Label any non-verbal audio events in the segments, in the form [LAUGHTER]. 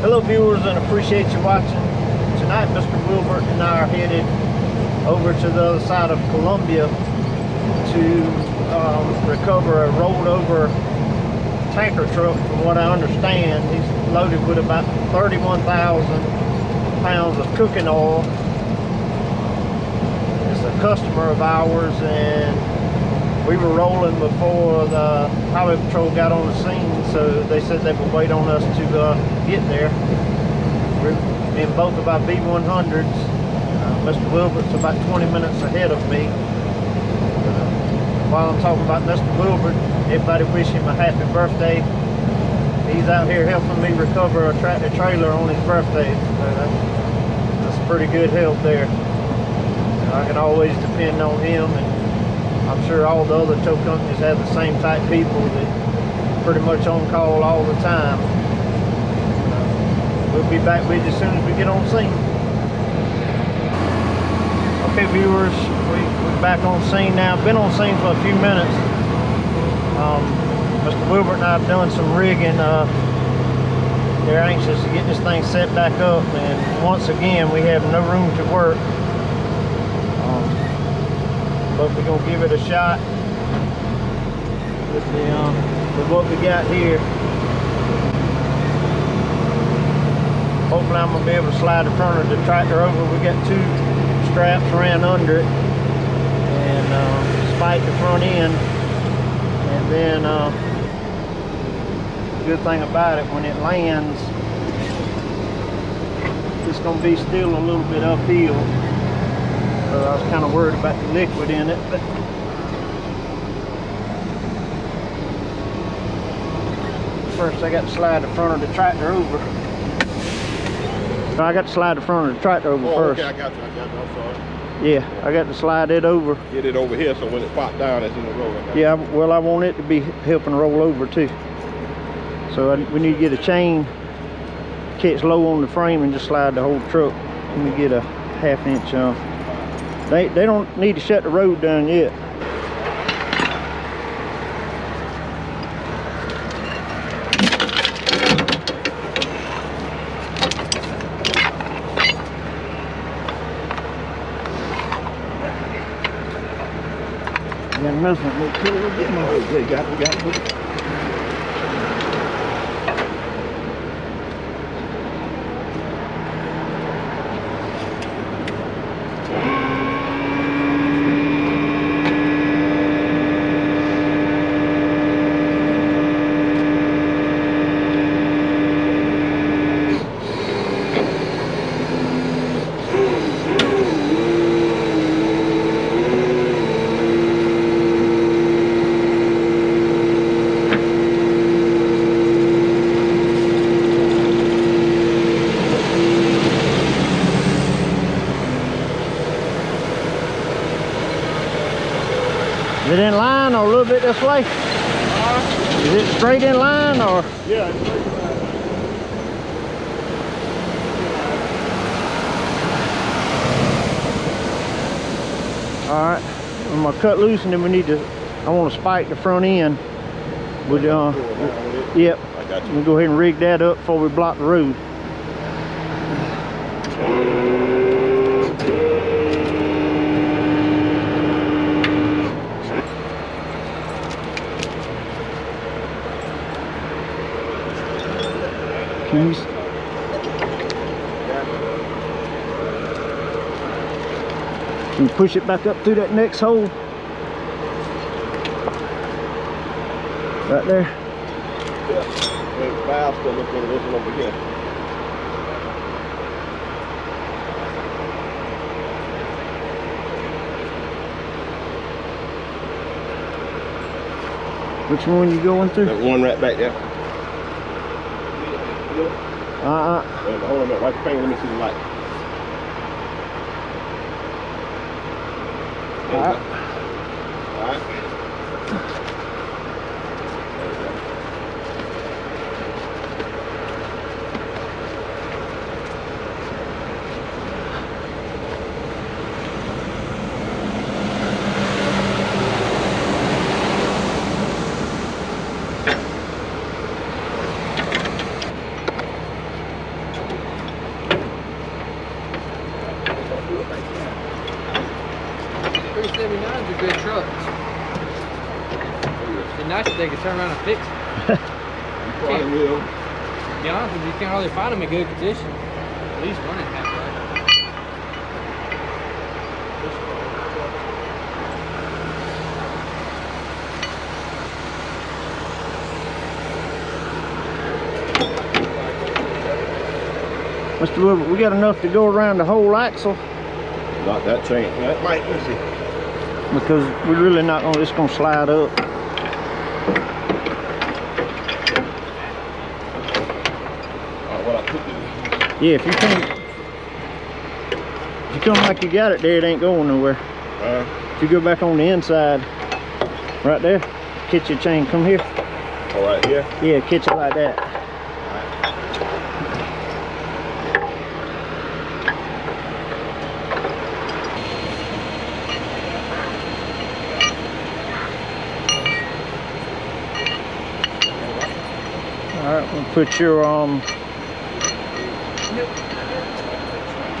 Hello viewers and appreciate you watching. Tonight Mr. Wilbert and I are headed over to the other side of Columbia to um, recover a rolled over tanker truck from what I understand. He's loaded with about 31,000 pounds of cooking oil. It's a customer of ours and we were rolling before the highway patrol got on the scene so they said they would wait on us to uh, get there. We're in both of our b100s uh, mr wilbert's about 20 minutes ahead of me. Uh, while i'm talking about mr wilbert everybody wish him a happy birthday. He's out here helping me recover a tractor trailer on his birthday. That's, that's pretty good help there. I can always depend on him and I'm sure all the other tow companies have the same type people that pretty much on call all the time. We'll be back with you as soon as we get on scene. Okay viewers, we, are back on scene now. Been on scene for a few minutes. Um, Mr. Wilbert and I have done some rigging. Uh, they're anxious to get this thing set back up and once again we have no room to work but we're gonna give it a shot with the um, with what we got here. Hopefully I'm gonna be able to slide the front of the tractor over. We got two straps ran under it and uh, spike the front end and then uh, good thing about it when it lands it's gonna be still a little bit uphill so I was kind of worried about the liquid in it, but first I got to slide the front of the tractor over. I got to slide the front of the tractor over oh, first. okay, I got you, I got you, I'm sorry. Yeah, I got to slide it over. Get it over here so when it pops down, it's in the road. Yeah, well, I want it to be helping roll over too. So I, we need to get a chain, catch low on the frame and just slide the whole truck. Let me get a half inch uh, they, they don't need to shut the road down yet. Got Cool. Got got it. Is it in line or a little bit this way? Uh, Is it straight in line or? Yeah, straight in line. All right, I'm gonna cut loose and then we need to, I want to spike the front end. Would uh, yep. I got you. We'll go ahead and rig that up before we block the road. Can you, you push it back up through that next hole? Right there. Yeah. Still looks like this one over here. Which one you going through? That one right back there. Uh-uh. Hold on a minute. Your finger. Let me see the light. There you All go. All right. There you go. 79s are good trucks. It'd be nice if they could turn around and fix them. You probably will. To be honest with you, you can't really find them in good condition. At least running half right. Mr. Wilbur, we got enough to go around the whole axle Not that chain. That might, let's see. because we're really not gonna, it's gonna slide up. What I could do. Yeah, if you come, if you come like you got it there, it ain't going nowhere. Uh, If you go back on the inside, right there, catch your chain, come here. all right here. Yeah, catch it like that. Put your um.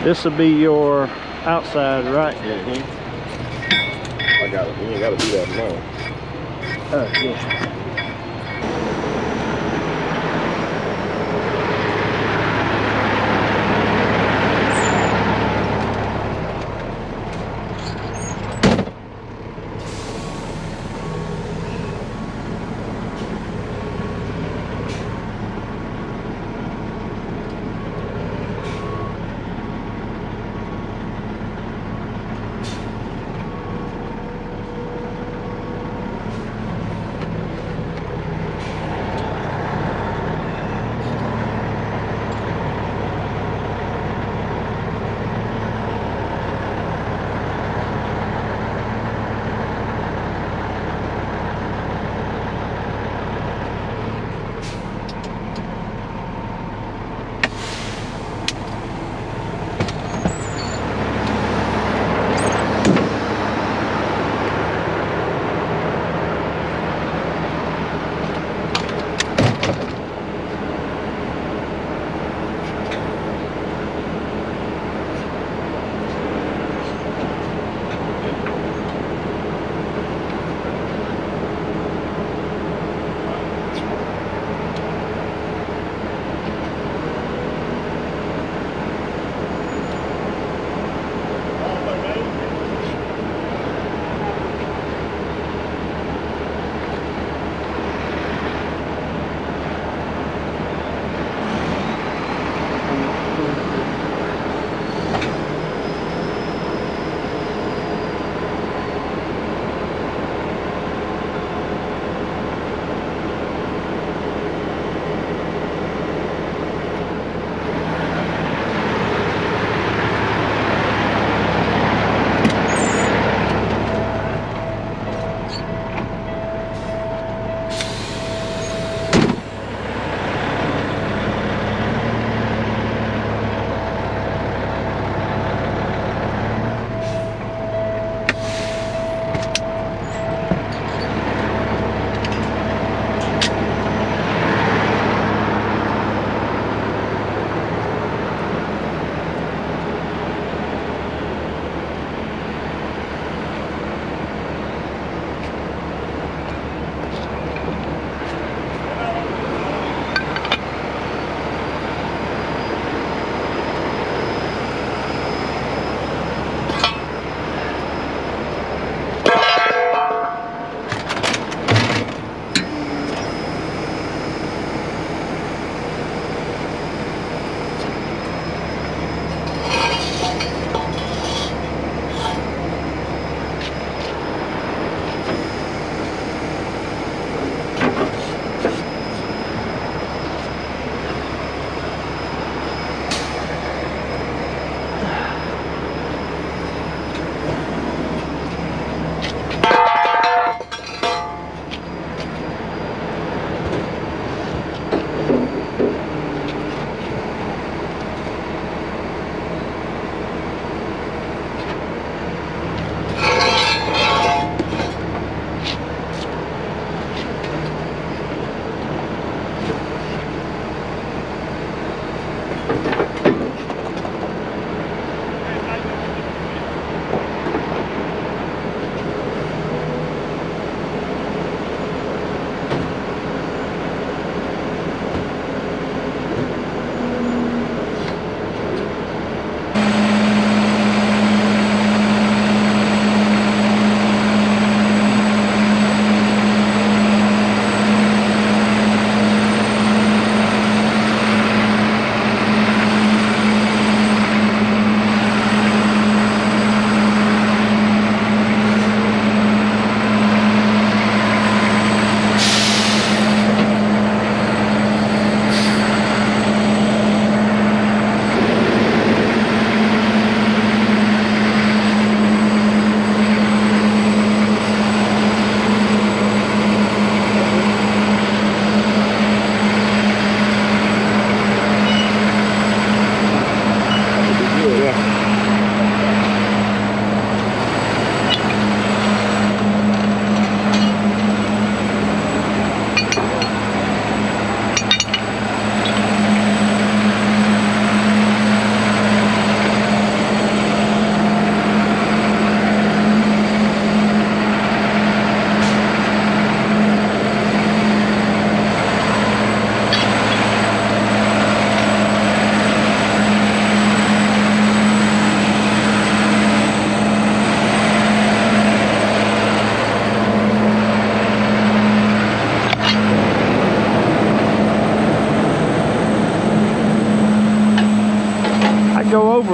This will be your outside, right? Mm-hmm. I got it. You ain't got to do that alone. Uh, yeah.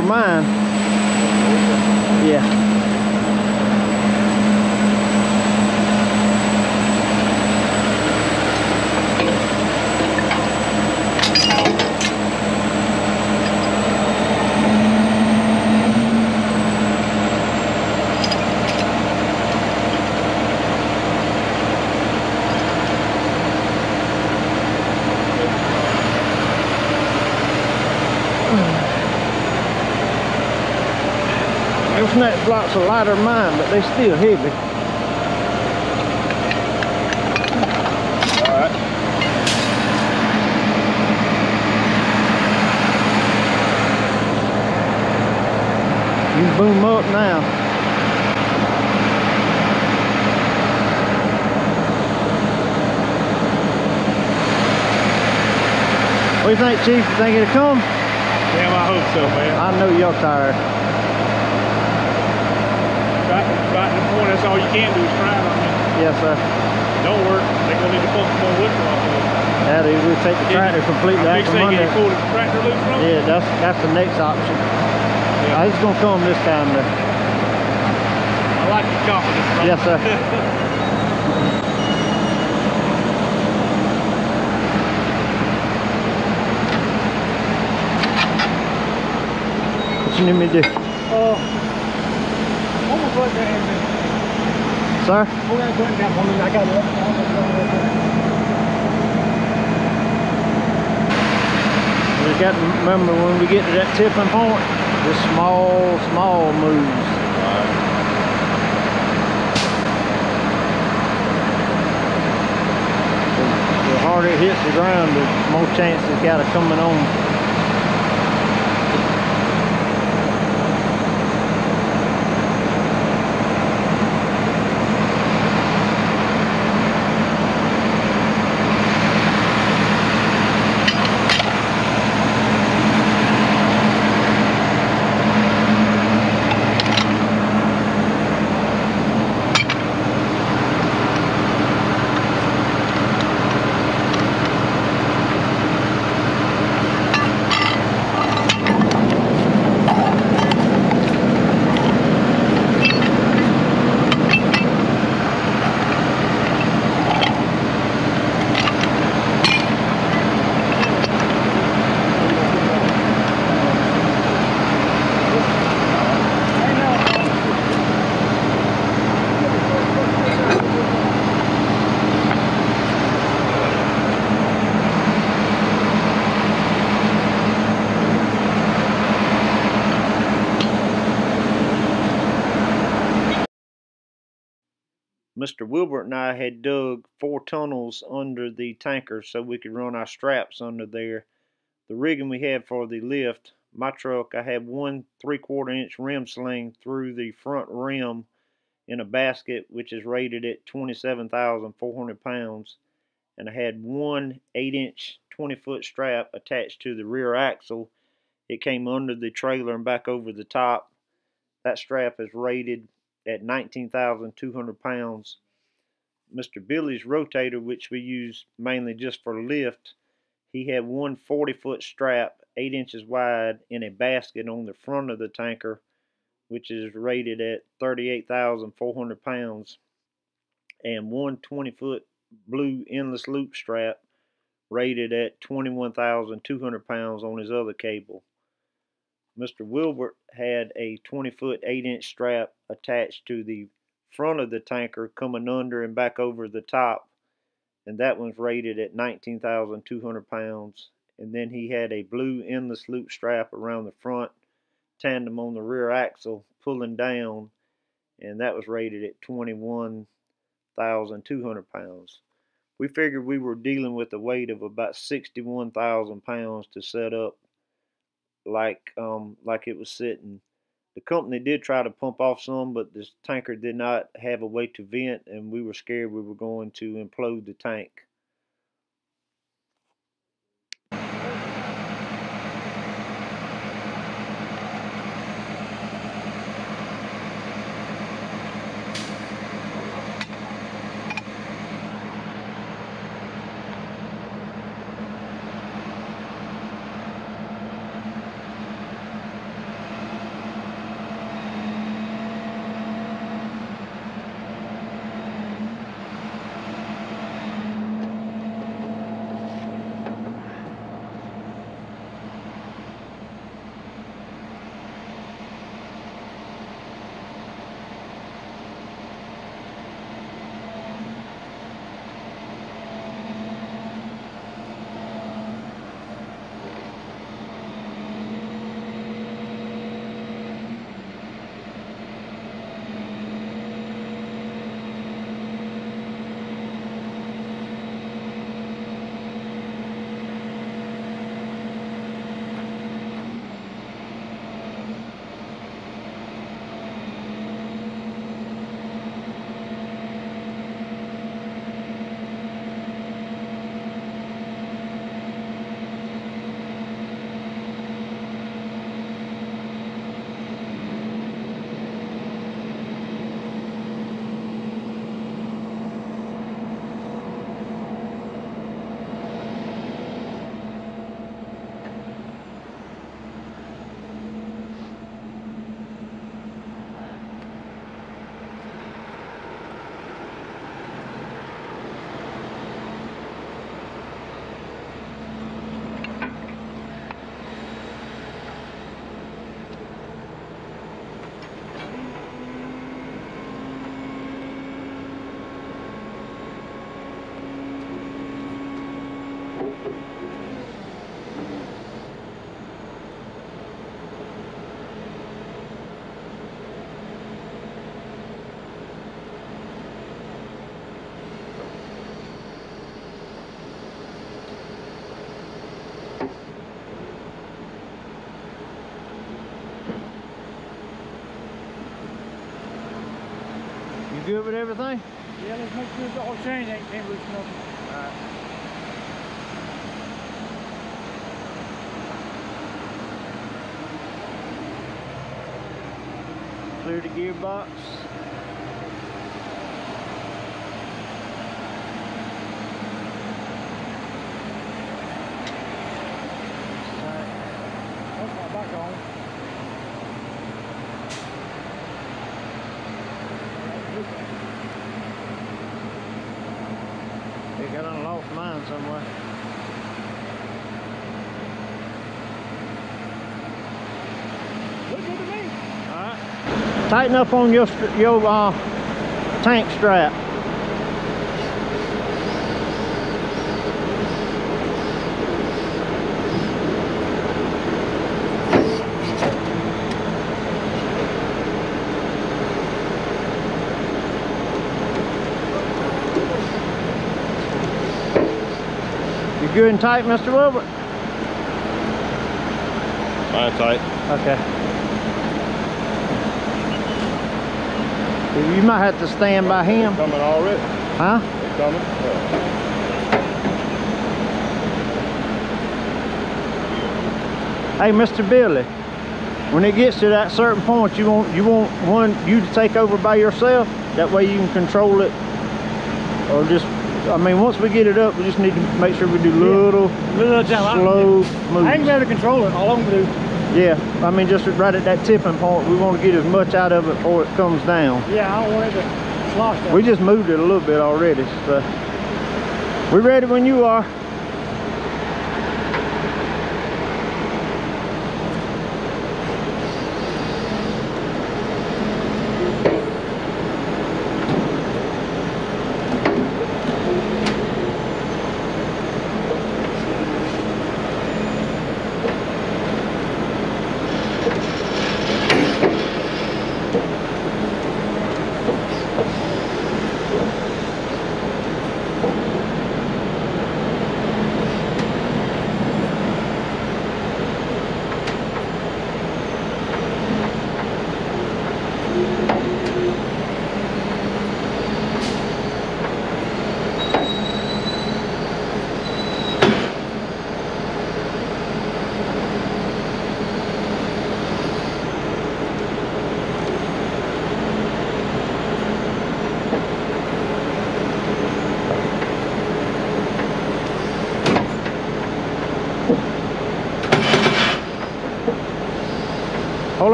Mine. Yeah. Them are lighter mine, but they're still heavy. All right. You boom up now. What do you think, Chief? You think it'll come? Damn, I hope so, man. I know you're tired. Right, right to the point, that's all you can do is try it on me. Yes, sir. Don't work. They're gonna need to some more wood off of it. That is, we'll take the tractor completely out from to under. get it pulled the tractor loose from it. Yeah, that's that's the next option. Yeah. Uh, It's gonna come this time though. I like your confidence, bro. Yes, sir. [LAUGHS] What you need me to do? Oh. Almost like that. Sir? We got to remember when we get to that tipping point, just small, small moves. The- The harder it hits the ground, the more chance it's got of coming on. Mr. Wilbert and I had dug four tunnels under the tanker so we could run our straps under there. The rigging we had for the lift, my truck, I had one three quarter inch rim sling through the front rim in a basket which is rated at 27,400 pounds. And I had one 8 inch 20 foot strap attached to the rear axle. It came under the trailer and back over the top. That strap is rated at 19,200 pounds. Mr. Billy's rotator, which we use mainly just for lift, he had one 40 foot strap, 8 inches wide, in a basket on the front of the tanker, which is rated at 38,400 pounds, and one 20 foot blue endless loop strap rated at 21,200 pounds on his other cable. Mr. Wilbert had a 20 foot 8 inch strap attached to the front of the tanker coming under and back over the top and that one's rated at 19,200 pounds and then he had a blue endless loop strap around the front tandem on the rear axle pulling down and that was rated at 21,200 pounds. We figured we were dealing with a weight of about 61,000 pounds to set up like um like it was sitting. The company did try to pump off some, but this tanker did not have a way to vent, and we were scared we were going to implode the tank. With everything? Yeah, let's make sure the whole chain ain't, ain't loosen up. Clear the gearbox. That's my back on. They got unlocked mine somewhere. Look good to me. Alright. Tighten up on your your uh, tank strap. You good and tight, Mr. Wilbur? Mine tight. Okay. You might have to stand by him. Coming already. Huh? They coming. Yeah. Hey, Mr. Billy, when it gets to that certain point, you want you want one you to take over by yourself. That way you can control it, or just. I mean, once we get it up, we just need to make sure we do little, Little time. slow I ain't moves. able to control it. All I'm gonna do. Yeah, I mean, just right at that tipping point, we want to get as much out of it before it comes down. Yeah, I don't want it to slosh down. We just moved it a little bit already, so we're ready when you are.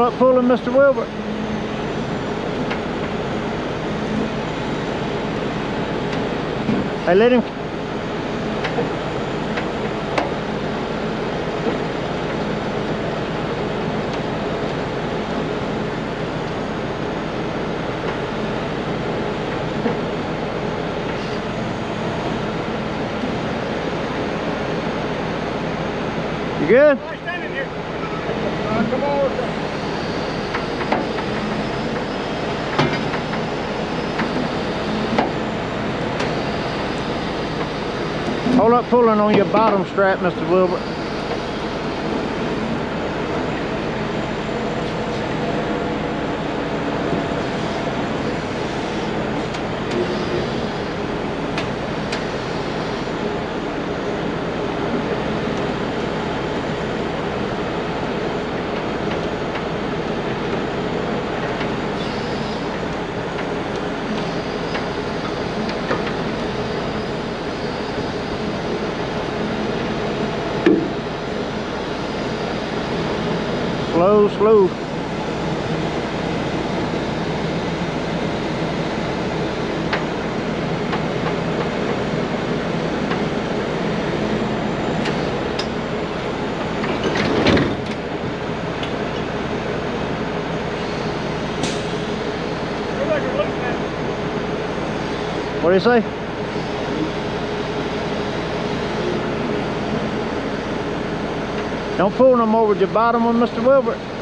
Up pulling, Mr. Wilbur. Hey, let him. You good? I'm standing here. Uh, come on. Hold up pulling on your bottom strap, Mr. Wilbur. What do you say? Don't pull no more with your bottom one, Mr. Wilbur.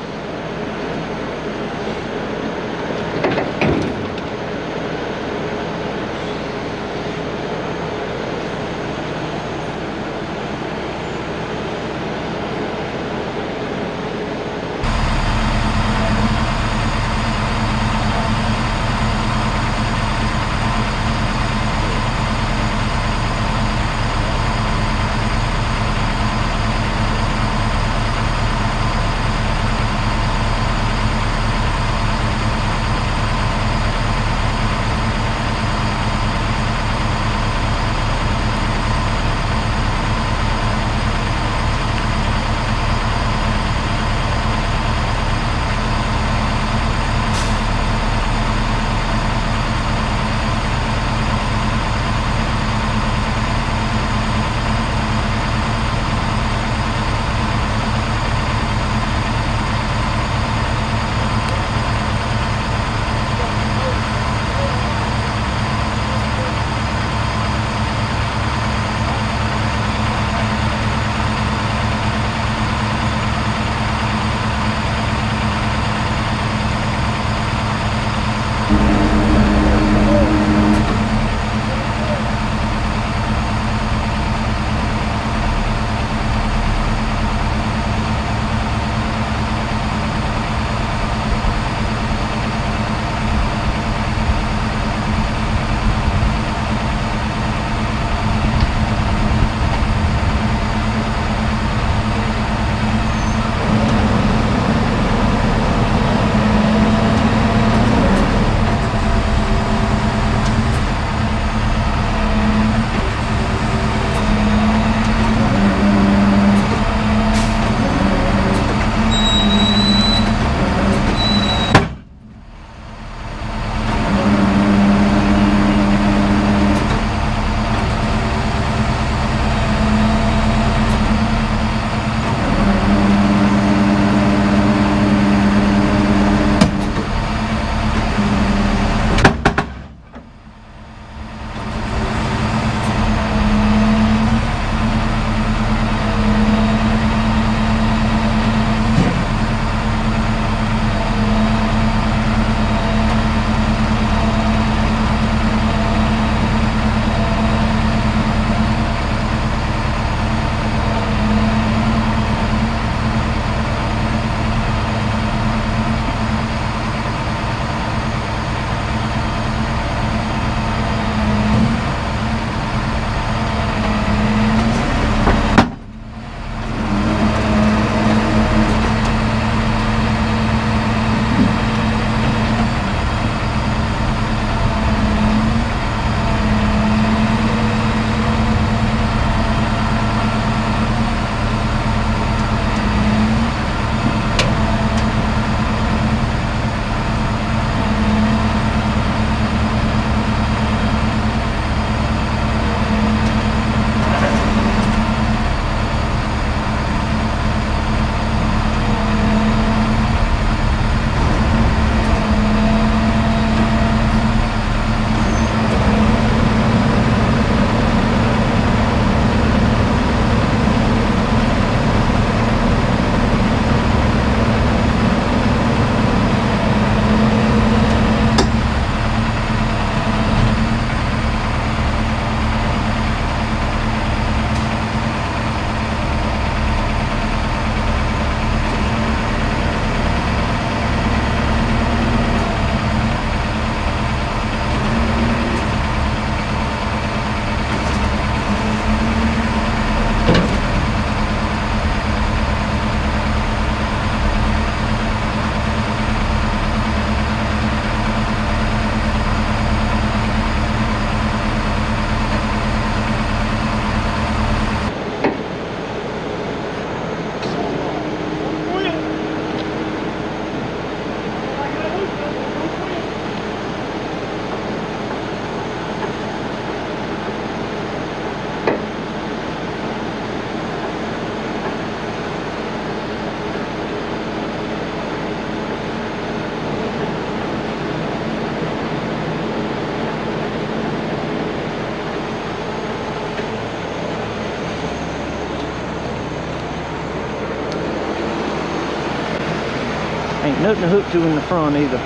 Nothing to hook to in the front either.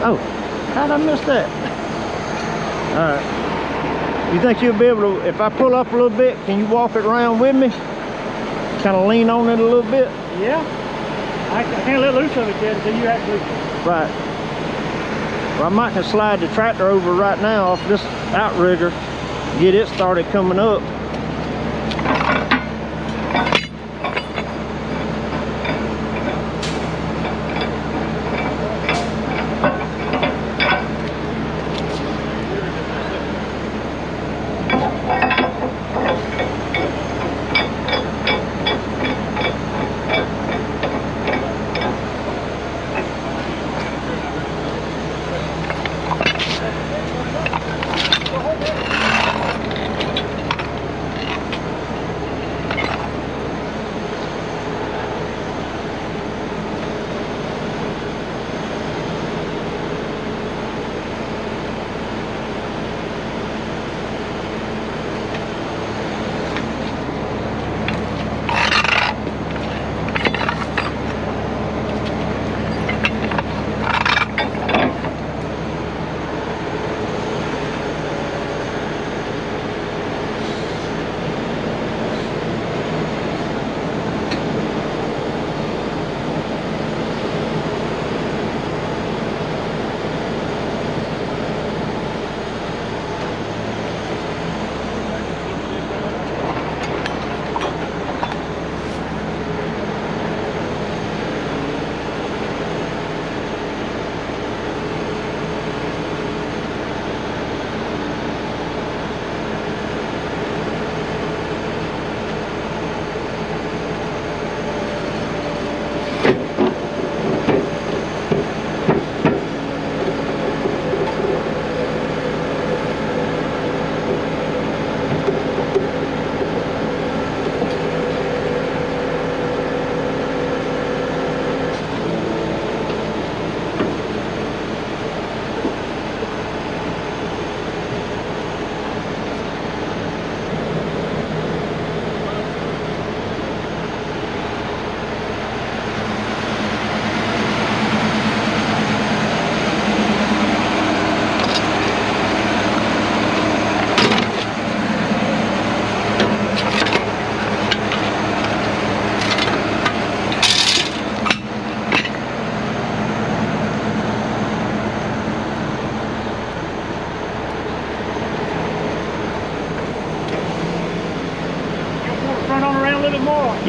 Oh, how'd I miss that? Alright. You think you'll be able to, if I pull up a little bit, can you walk it around with me? Kind of lean on it a little bit? Yeah. I, can't let loose of it yet until you actually. Right. Well, I might just slide the tractor over right now off this outrigger, get it started coming up.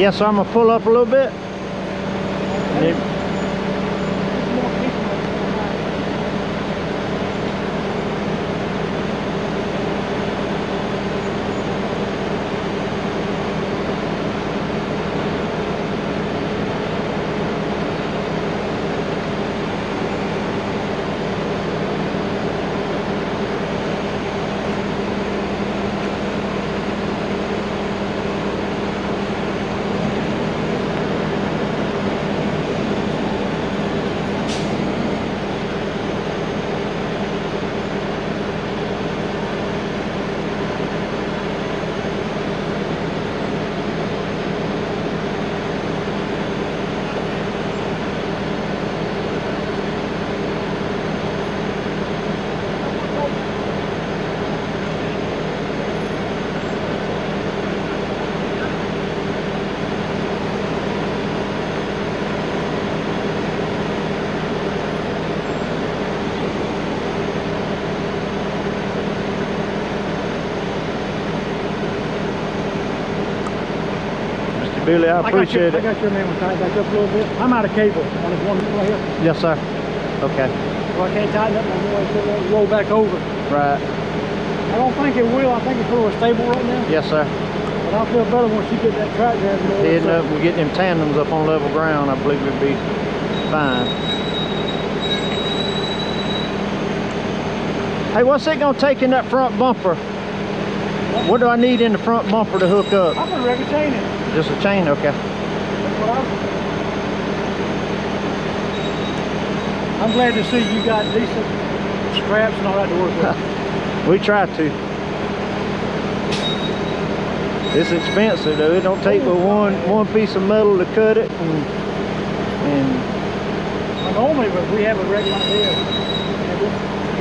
Yes, I'm gonna pull up a little bit. Mr. Billy, I got your- appreciate I got your name tighten back up a little bit. I'm out of cable on this one right here. Yes, sir. Okay, So I can't tighten up until it roll back over. right. I don't think it will. I think it's a little stable right now. Yes, sir. But I'll feel better once you get that track and Heading up, we're getting them tandems up on level ground, I believe we'd be fine. Hey, what's it gonna take in that front bumper? What do I need in the front bumper to hook up? I'm gonna chain it. Just a chain, okay. I'm. Glad to see you got decent scraps and all that to work with. We try to. It's expensive though. It don't take but oh. one one piece of metal to cut it and and Well, normally, if we have a rig like this, and we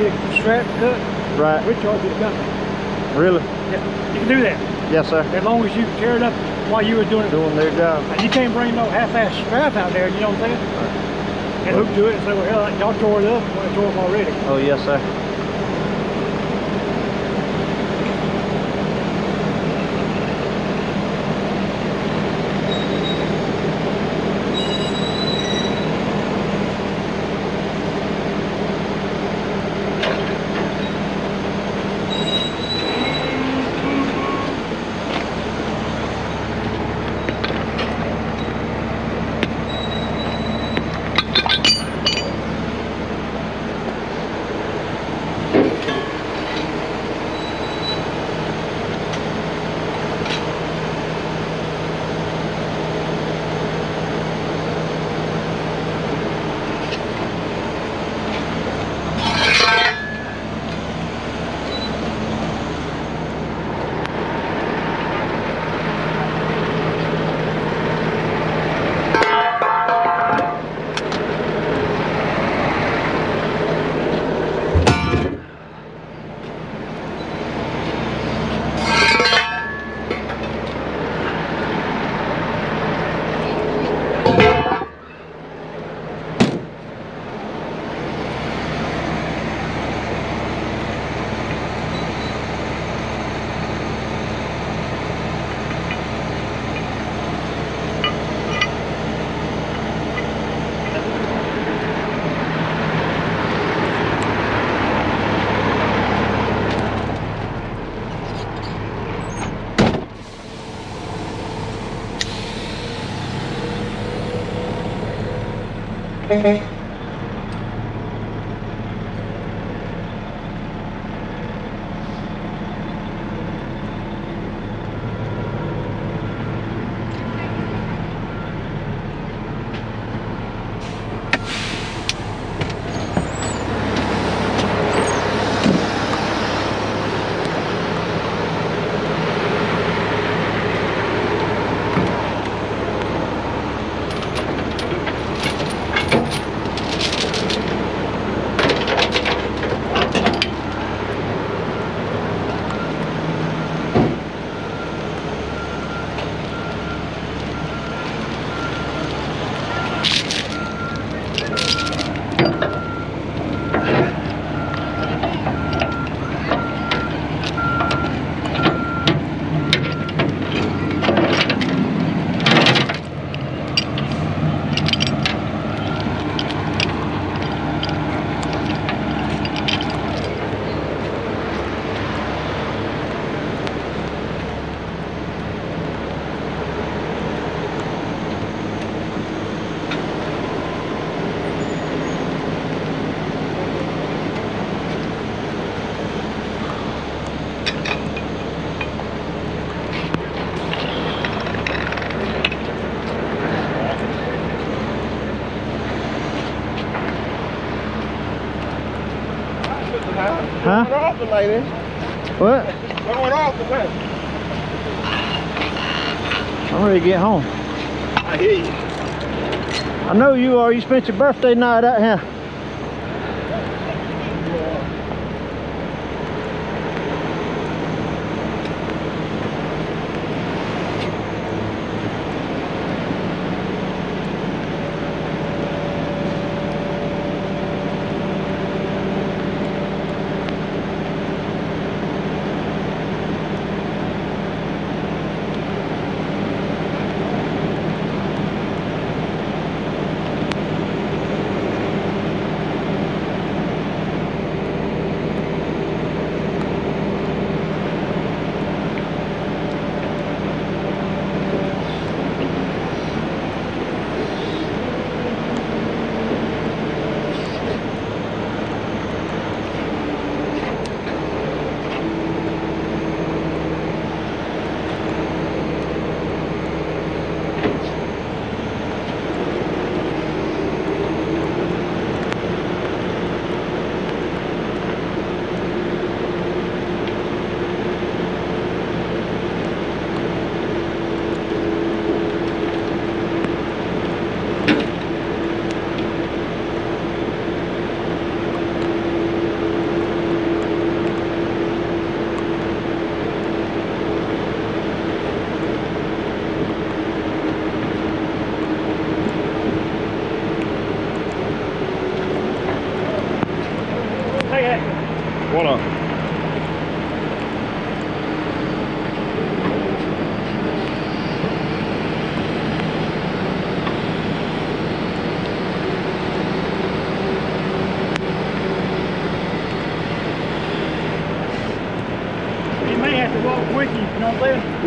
get a strap cut, right. we charge you the company. Really? Yeah, you can do that, Yes, sir. as long as you tear it up while you were doing it. Doing their job. And you can't bring no half-ass strap out there, you know what I'm saying? And hook to it and say, well, hell, y'all tore it up, well, I tore it up already. Oh yes, sir. Huh? Going off the lady. What? Going off the way. I'm ready to get home. I hear you. I know you are. You spent your birthday night out here.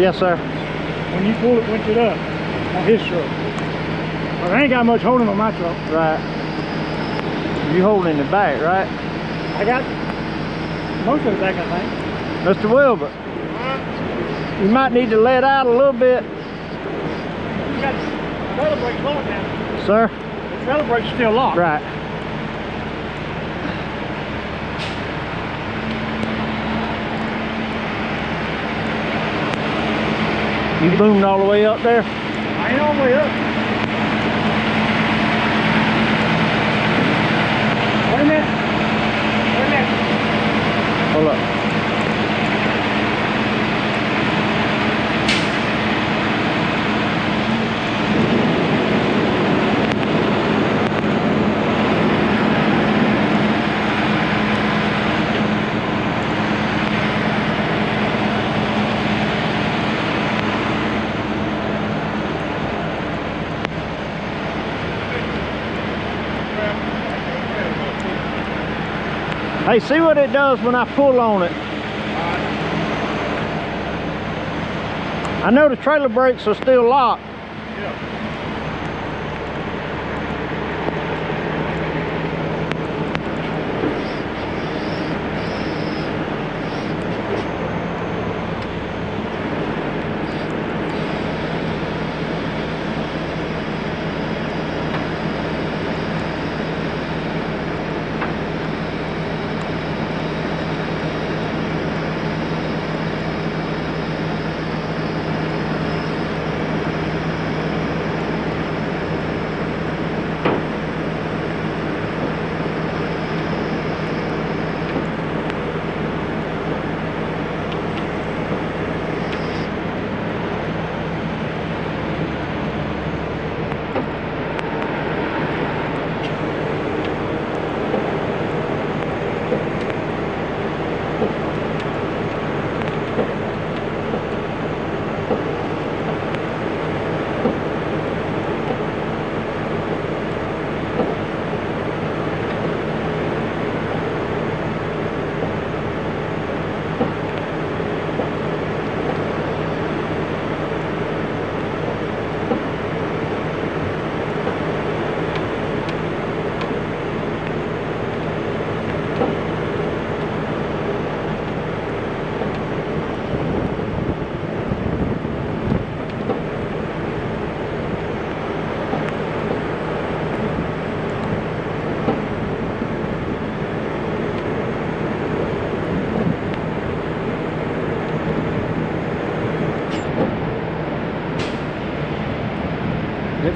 Yes, sir. when you pull it, winch it up on his truck. But I ain't got much holding on my truck. Right. You holding the back, right? I got most of it back, I think. Mr. Wilbert, you might need to let out a little bit, You got the trailer brake locked now. sir. The trailer brake's still locked. Right. You boomed all the way up there? I ain't all the way up. Wait a minute. Wait a minute. Hold up. Hey, see what it does when I pull on it. I know the trailer brakes are still locked. Is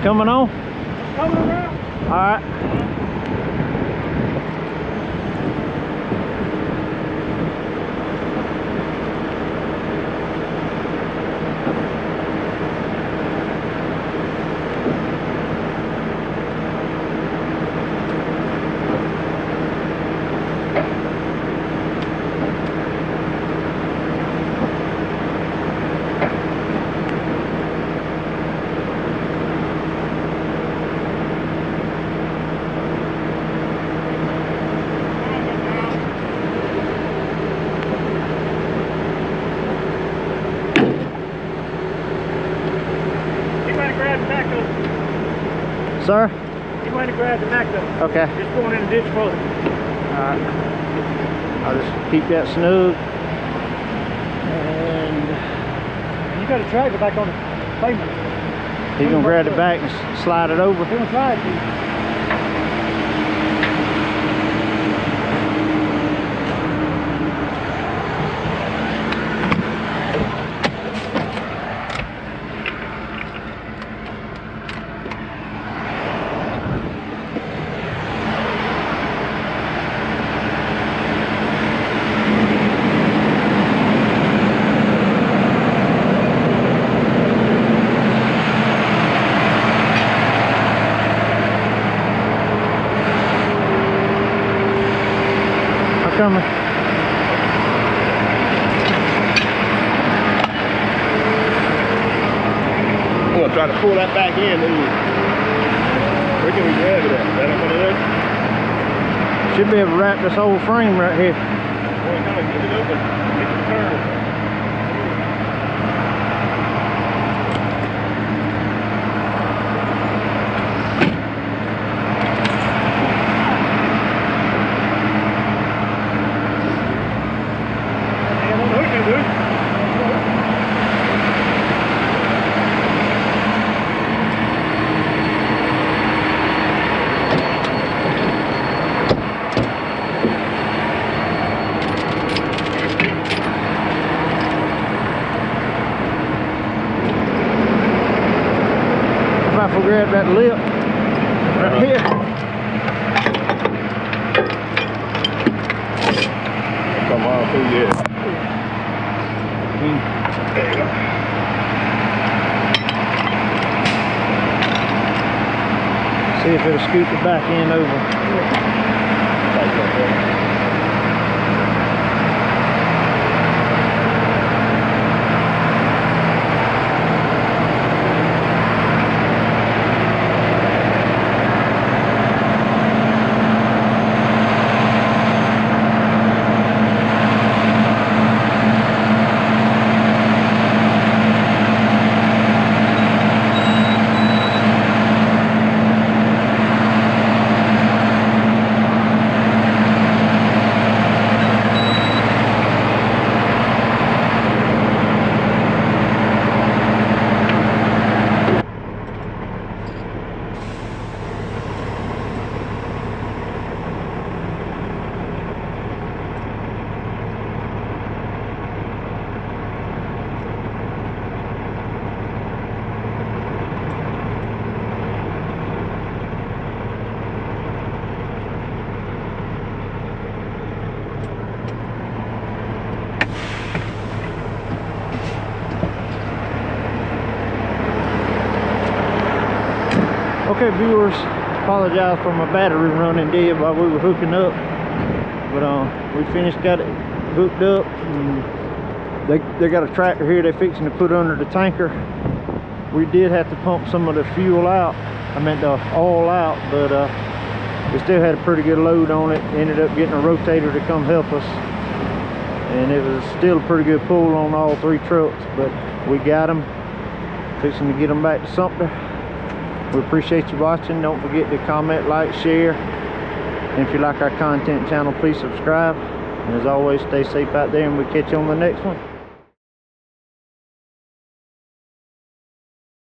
coming on? Coming around. All right. He went and grabbed the back up. Sir? He went and grabbed the back up. Okay. Just going in the ditch further. All right. I'll just keep that snug. And You got to a tractor back on the pavement. he's gonna grab the back and slide it over. He's gonna try that back in. Where can we grab it at? That up under there? Should be able to wrap this whole frame right here. Boy, kind of get it open. Get the turn. rifle grab that lip right here. Come on through, yeah. There you go. See if it'll end over. Right there. Okay, viewers, apologize for my battery running dead while we were hooking up. But uh, we finished, got it hooked up. They, they got a tractor here they're fixing to put under the tanker. We did have to pump some of the fuel out. I meant the oil out, but uh, we still had a pretty good load on it. Ended up getting a rotator to come help us. And it was still a pretty good pull on all three trucks, but we got them. Fixing to get them back to Sumter. We appreciate you watching. Don't forget to comment, like, share. And if you like our content channel, please subscribe. And as always, stay safe out there and we'll catch you on the next one.